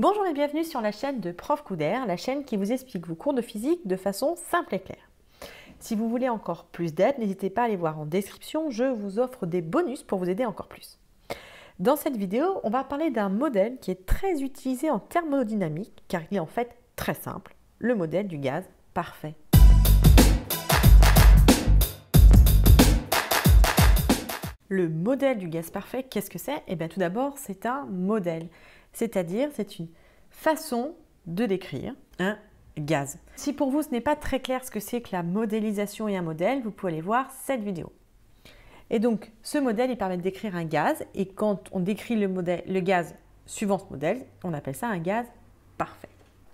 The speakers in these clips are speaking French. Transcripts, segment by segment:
Bonjour et bienvenue sur la chaîne de Prof Couder, la chaîne qui vous explique vos cours de physique de façon simple et claire. Si vous voulez encore plus d'aide, n'hésitez pas à aller voir en description, je vous offre des bonus pour vous aider encore plus. Dans cette vidéo, on va parler d'un modèle qui est très utilisé en thermodynamique car il est en fait très simple, le modèle du gaz parfait. Le modèle du gaz parfait, qu'est-ce que c'est? Eh bien tout d'abord, c'est un modèle. C'est-à-dire, c'est une façon de décrire un gaz. Si pour vous ce n'est pas très clair ce que c'est que la modélisation et un modèle, vous pouvez aller voir cette vidéo. Et donc, ce modèle, il permet de décrire un gaz, et quand on décrit le, gaz suivant ce modèle, on appelle ça un gaz parfait.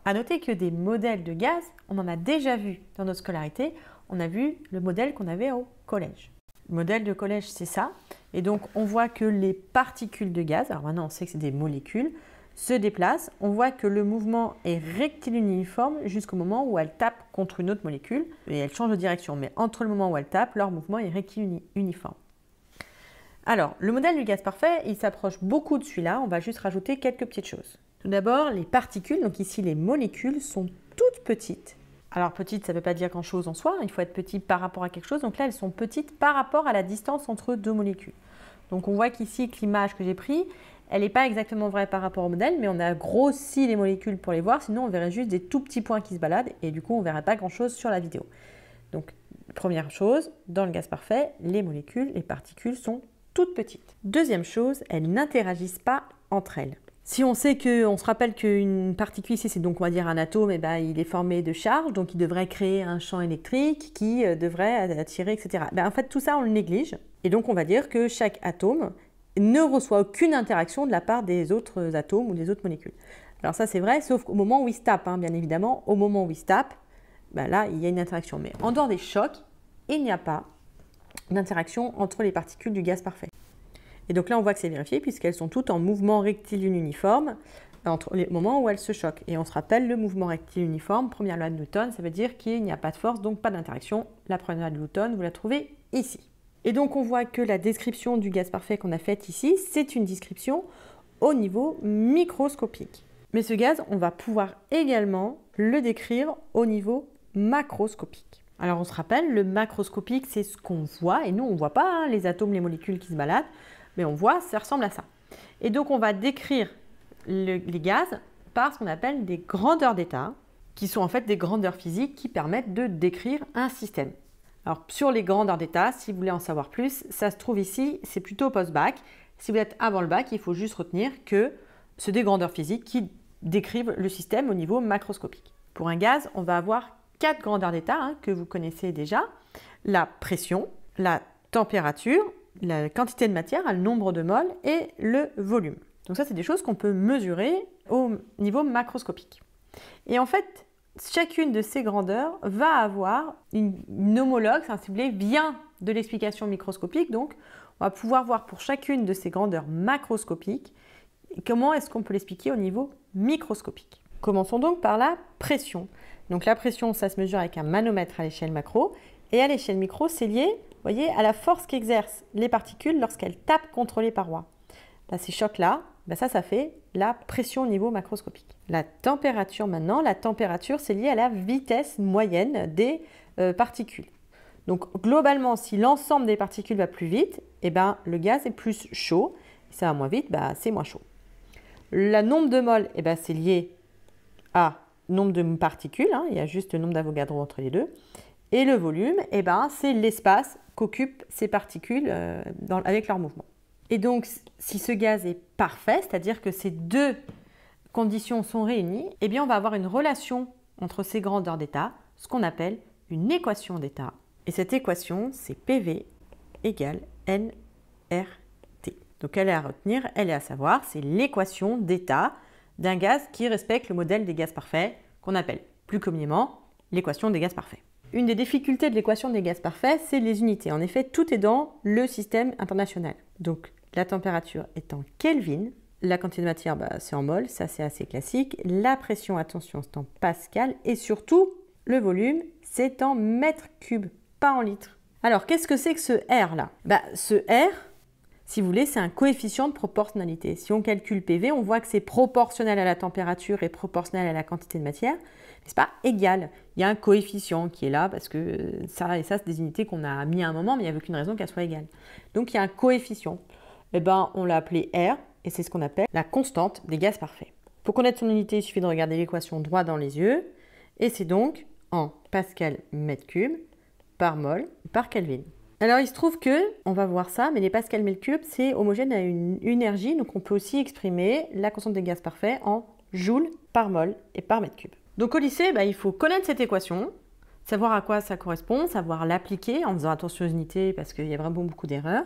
À noter que des modèles de gaz, on en a déjà vu dans notre scolarité. On a vu le modèle qu'on avait au collège. Le modèle de collège, c'est ça. Et donc, on voit que les particules de gaz, alors maintenant on sait que c'est des molécules, se déplacent. On voit que le mouvement est rectiligne uniforme jusqu'au moment où elles tapent contre une autre molécule et elles changent de direction. Mais entre le moment où elles tapent, leur mouvement est rectiligne uniforme. Alors, le modèle du gaz parfait, il s'approche beaucoup de celui-là. On va juste rajouter quelques petites choses. Tout d'abord, les particules, donc ici les molécules, sont toutes petites alors petite, ça ne veut pas dire grand-chose en soi, il faut être petit par rapport à quelque chose. Donc là, elles sont petites par rapport à la distance entre deux molécules. Donc on voit qu'ici, l'image que j'ai prise, elle n'est pas exactement vraie par rapport au modèle, mais on a grossi les molécules pour les voir, sinon on verrait juste des tout petits points qui se baladent, et du coup on ne verrait pas grand-chose sur la vidéo. Donc première chose, dans le gaz parfait, les molécules, les particules sont toutes petites. Deuxième chose, elles n'interagissent pas entre elles. Si on sait que, on se rappelle qu'une particule ici, c'est donc on va dire un atome, et eh ben, il est formé de charges, donc il devrait créer un champ électrique qui euh, devrait attirer, etc. Ben, en fait, tout ça, on le néglige. Et donc, on va dire que chaque atome ne reçoit aucune interaction de la part des autres atomes ou des autres molécules. Alors ça, c'est vrai, sauf au moment où ils se tapent, hein, bien évidemment. Au moment où ils se tapent, ben là, il y a une interaction. Mais en dehors des chocs, il n'y a pas d'interaction entre les particules du gaz parfait. Et donc là, on voit que c'est vérifié puisqu'elles sont toutes en mouvement rectiligne uniforme entre les moments où elles se choquent. Et on se rappelle, le mouvement rectiligne uniforme, première loi de Newton, ça veut dire qu'il n'y a pas de force, donc pas d'interaction. La première loi de Newton, vous la trouvez ici. Et donc on voit que la description du gaz parfait qu'on a faite ici, c'est une description au niveau microscopique. Mais ce gaz, on va pouvoir également le décrire au niveau macroscopique. Alors on se rappelle, le macroscopique, c'est ce qu'on voit, et nous on ne voit pas hein, les atomes, les molécules qui se baladent. Mais on voit, ça ressemble à ça. Et donc on va décrire les gaz par ce qu'on appelle des grandeurs d'état, qui sont en fait des grandeurs physiques qui permettent de décrire un système. Alors sur les grandeurs d'état, si vous voulez en savoir plus, ça se trouve ici, c'est plutôt post-bac. Si vous êtes avant le bac, il faut juste retenir que c'est des grandeurs physiques qui décrivent le système au niveau macroscopique. Pour un gaz, on va avoir quatre grandeurs d'état hein, que vous connaissez déjà. La pression, la température, la quantité de matière, le nombre de moles et le volume. Donc ça, c'est des choses qu'on peut mesurer au niveau macroscopique. Et en fait, chacune de ces grandeurs va avoir une, homologue, un ciblé vient de l'explication microscopique. Donc, on va pouvoir voir pour chacune de ces grandeurs macroscopiques comment est-ce qu'on peut l'expliquer au niveau microscopique. Commençons donc par la pression. Donc la pression, ça se mesure avec un manomètre à l'échelle macro et à l'échelle micro, c'est lié voyez, à la force qu'exercent les particules lorsqu'elles tapent contre les parois. ces chocs-là, ben ça, ça fait la pression au niveau macroscopique. La température maintenant, la température, c'est lié à la vitesse moyenne des euh, particules. Donc globalement, si l'ensemble des particules va plus vite, eh ben, le gaz est plus chaud. Si ça va moins vite, ben, c'est moins chaud. Le nombre de moles, eh ben, c'est lié à nombre de particules. Hein. il y a juste le nombre d'Avogadro entre les deux. Et le volume, eh ben, c'est l'espace qu'occupent ces particules euh, avec leur mouvement. Et donc, si ce gaz est parfait, c'est-à-dire que ces deux conditions sont réunies, eh on va avoir une relation entre ces grandeurs d'état, ce qu'on appelle une équation d'état. Et cette équation, c'est PV égale nRT. Donc, elle est à retenir, elle est à savoir, c'est l'équation d'état d'un gaz qui respecte le modèle des gaz parfaits, qu'on appelle plus communément l'équation des gaz parfaits. Une des difficultés de l'équation des gaz parfaits, c'est les unités. En effet, tout est dans le système international. Donc, la température est en Kelvin, la quantité de matière, bah, c'est en mol, ça c'est assez classique. La pression, attention, c'est en pascal. Et surtout, le volume, c'est en mètres cubes, pas en litres. Alors, qu'est-ce que c'est que ce R là? Bah, Ce R, si vous voulez, c'est un coefficient de proportionnalité. Si on calcule PV, on voit que c'est proportionnel à la température et proportionnel à la quantité de matière. C'est pas égal. Il y a un coefficient qui est là parce que ça et ça, c'est des unités qu'on a mis à un moment, mais il n'y avait aucune raison qu'elles soient égales. Donc il y a un coefficient. Eh ben, on l'a appelé R et c'est ce qu'on appelle la constante des gaz parfaits. Pour connaître son unité, il suffit de regarder l'équation droit dans les yeux. Et c'est donc en pascal mètre cube par mol par Kelvin. Alors il se trouve que, on va voir ça, mais les pascal mètre cube, c'est homogène à une énergie, donc on peut aussi exprimer la constante des gaz parfaits en joules par mol et par mètre cube. Donc au lycée, bah, il faut connaître cette équation, savoir à quoi ça correspond, savoir l'appliquer en faisant attention aux unités parce qu'il y a vraiment beaucoup d'erreurs.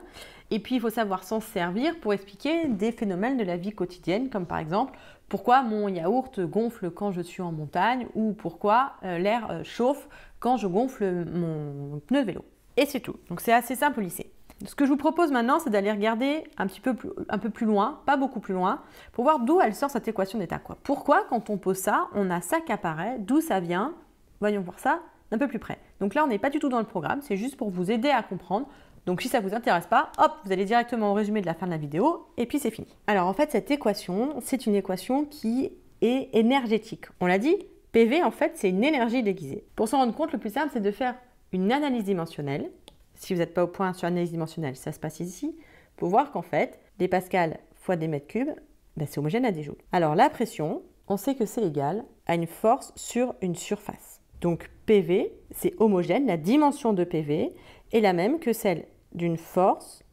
Et puis il faut savoir s'en servir pour expliquer des phénomènes de la vie quotidienne, comme par exemple pourquoi mon yaourt gonfle quand je suis en montagne ou pourquoi euh, l'air euh, chauffe quand je gonfle mon pneu vélo. Et c'est tout. Donc c'est assez simple au lycée. Ce que je vous propose maintenant, c'est d'aller regarder un petit peu plus, un peu plus loin, pas beaucoup plus loin, pour voir d'où elle sort cette équation d'état. Quoi. Pourquoi, quand on pose ça, on a ça qui apparaît, d'où ça vient Voyons voir ça d'un peu plus près. Donc là, on n'est pas du tout dans le programme, c'est juste pour vous aider à comprendre. Donc si ça ne vous intéresse pas, hop, vous allez directement au résumé de la fin de la vidéo et puis c'est fini. Alors en fait, cette équation, c'est une équation qui est énergétique. On l'a dit, PV en fait, c'est une énergie déguisée. Pour s'en rendre compte, le plus simple, c'est de faire une analyse dimensionnelle. Si vous n'êtes pas au point sur l'analyse dimensionnelle, ça se passe ici, pour voir qu'en fait, des pascals fois des mètres cubes, ben, c'est homogène à des joules. Alors la pression, on sait que c'est égal à une force sur une surface. Donc PV, c'est homogène, la dimension de PV est la même que celle d'une force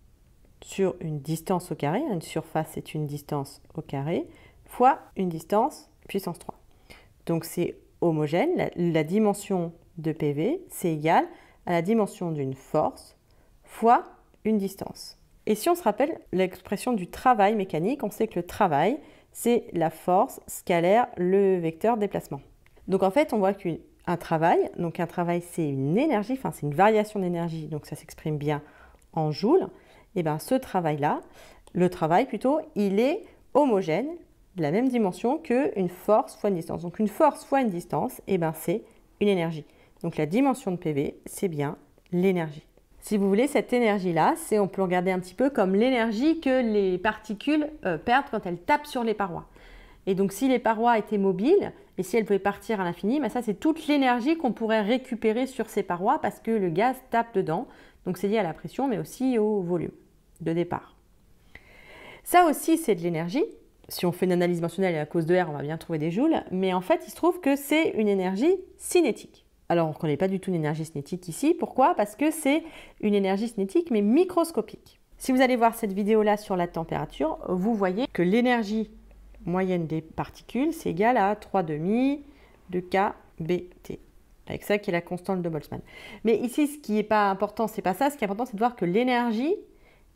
sur une distance au carré, une surface c'est une distance au carré, fois une distance puissance 3. Donc c'est homogène, la, la, dimension de PV, c'est égal à la dimension d'une force fois une distance. Et si on se rappelle l'expression du travail mécanique, on sait que le travail, c'est la force scalaire le vecteur déplacement. Donc en fait, on voit qu'un travail, donc un travail c'est une énergie, enfin c'est une variation d'énergie, donc ça s'exprime bien en joules. Et bien ce travail-là, le travail plutôt, il est homogène, de la même dimension qu'une force fois une distance. Donc une force fois une distance, et ben c'est une énergie. Donc la dimension de PV, c'est bien l'énergie. Si vous voulez, cette énergie-là, c'est, on peut regarder un petit peu comme l'énergie que les particules euh, perdent quand elles tapent sur les parois. Et donc si les parois étaient mobiles, et si elles pouvaient partir à l'infini, ben ça c'est toute l'énergie qu'on pourrait récupérer sur ces parois parce que le gaz tape dedans. Donc c'est lié à la pression, mais aussi au volume de départ. Ça aussi, c'est de l'énergie. Si on fait une analyse mentionnelle à cause de R, on va bien trouver des joules. Mais en fait, il se trouve que c'est une énergie cinétique. Alors, on ne connaît pas du tout une énergie cinétique ici. Pourquoi? Parce que c'est une énergie cinétique, mais microscopique. Si vous allez voir cette vidéo-là sur la température, vous voyez que l'énergie moyenne des particules, c'est égal à 3,5 de kBT. Avec ça qui est la constante de Boltzmann. Mais ici, ce qui n'est pas important, c'est pas ça. Ce qui est important, c'est de voir que l'énergie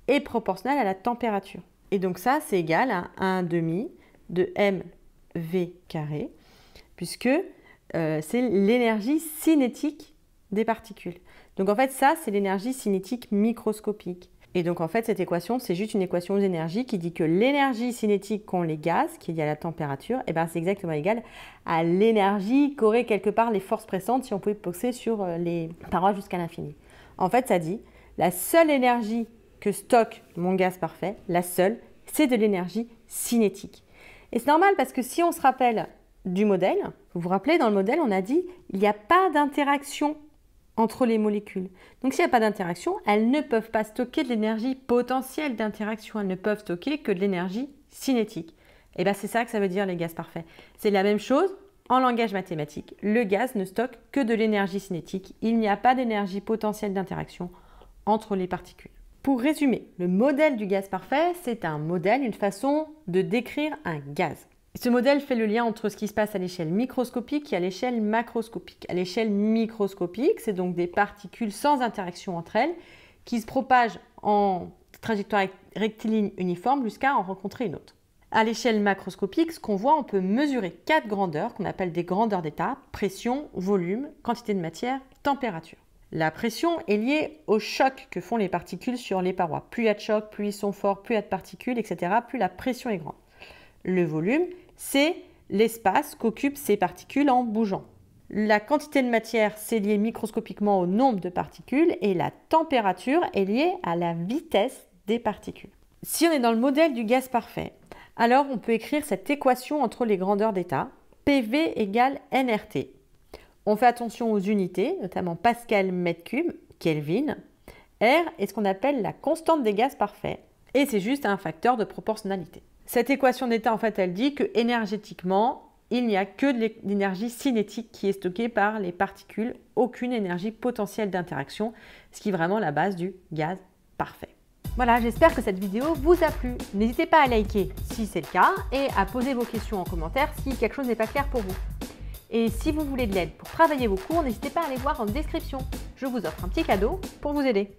est proportionnelle à la température. Et donc ça, c'est égal à 1,5 de mv carré, puisque euh, c'est l'énergie cinétique des particules. Donc en fait, ça, c'est l'énergie cinétique microscopique. Et donc en fait, cette équation, c'est juste une équation d'énergie qui dit que l'énergie cinétique qu'ont les gaz, qui est liée à la température, eh ben, c'est exactement égal à l'énergie qu'auraient quelque part les forces pressantes si on pouvait pousser sur euh, les parois jusqu'à l'infini. En fait, ça dit, la seule énergie que stocke mon gaz parfait, la seule, c'est de l'énergie cinétique. Et c'est normal parce que si on se rappelle du modèle, vous vous rappelez, dans le modèle, on a dit il n'y a pas d'interaction entre les molécules. Donc s'il n'y a pas d'interaction, elles ne peuvent pas stocker de l'énergie potentielle d'interaction, elles ne peuvent stocker que de l'énergie cinétique. Et bien c'est ça que ça veut dire les gaz parfaits. C'est la même chose en langage mathématique. Le gaz ne stocke que de l'énergie cinétique. Il n'y a pas d'énergie potentielle d'interaction entre les particules. Pour résumer, le modèle du gaz parfait, c'est un modèle, une façon de décrire un gaz. Ce modèle fait le lien entre ce qui se passe à l'échelle microscopique et à l'échelle macroscopique. À l'échelle microscopique, c'est donc des particules sans interaction entre elles qui se propagent en trajectoire rectiligne uniforme jusqu'à en rencontrer une autre. À l'échelle macroscopique, ce qu'on voit, on peut mesurer quatre grandeurs qu'on appelle des grandeurs d'état pression, volume, quantité de matière, température. La pression est liée au choc que font les particules sur les parois. Plus il y a de choc, plus ils sont forts, plus il y a de particules, etc., plus la pression est grande. Le volume, c'est l'espace qu'occupent ces particules en bougeant. La quantité de matière, c'est lié microscopiquement au nombre de particules et la température est liée à la vitesse des particules. Si on est dans le modèle du gaz parfait, alors on peut écrire cette équation entre les grandeurs d'état, PV égale nRT. On fait attention aux unités, notamment Pascal mètre cube, Kelvin. R est ce qu'on appelle la constante des gaz parfaits, et c'est juste un facteur de proportionnalité. Cette équation d'état, en fait, elle dit que énergétiquement, il n'y a que de l'énergie cinétique qui est stockée par les particules, aucune énergie potentielle d'interaction, ce qui est vraiment la base du gaz parfait. Voilà, j'espère que cette vidéo vous a plu. N'hésitez pas à liker si c'est le cas et à poser vos questions en commentaire si quelque chose n'est pas clair pour vous. Et si vous voulez de l'aide pour travailler vos cours, n'hésitez pas à aller voir en description. Je vous offre un petit cadeau pour vous aider.